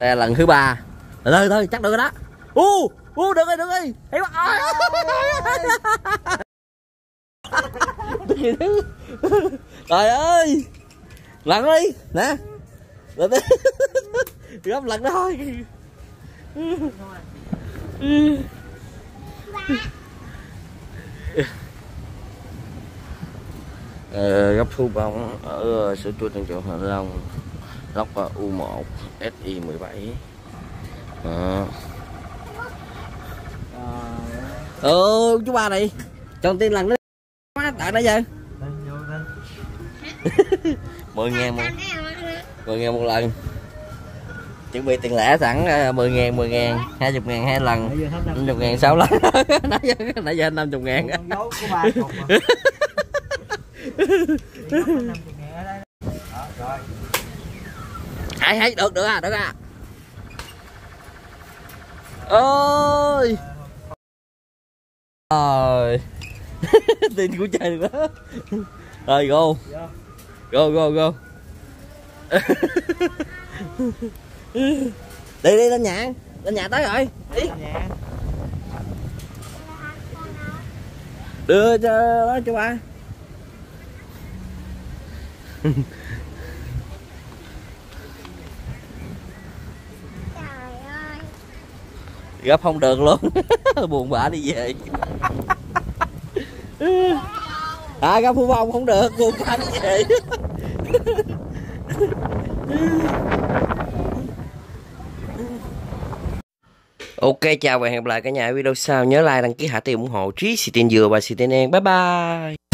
đây là lần thứ ba. Thôi thôi chắc được rồi đó. U u được rồi được rồi. Thấy bắt trời ơi. Lần đi. Nè. Lần đi gấp lần đó thôi. Ờ, gấp thu bóng ở sữa chua tân chỗ Hạ Long lóc U1 SI 17 à. ừ chú ba này cho tiên lần má tại nãy giờ. mười ngàn một mười ngàn một lần. Chuẩn bị tiền lẻ sẵn ờ, mười ngàn mười ngàn hai chục ngàn hai lần. Năm chục ngàn sáu lần. Nãy giờ nãy giờ năm chục ngàn Con dấu của ba chục mà. Thì gấp năm chục ngàn ở đây. Đó, rồi hãy hay, được được à được à. Ơi ơi tin của trời được đó rồi, go. Go go go. Đi đi, lên nhà lên nhà tới rồi. Đi. Đưa cho, đó, cho ba Trời ơi gấp không được luôn. Buồn bã đi về. À gấp phu vong không được buồn bã đi về. Ok chào và hẹn gặp lại cả nhà ở video sau. Nhớ like đăng ký hạ tiền ủng hộ. Trí Xì Tiền Dừa và Xì Tiền Đen bye bye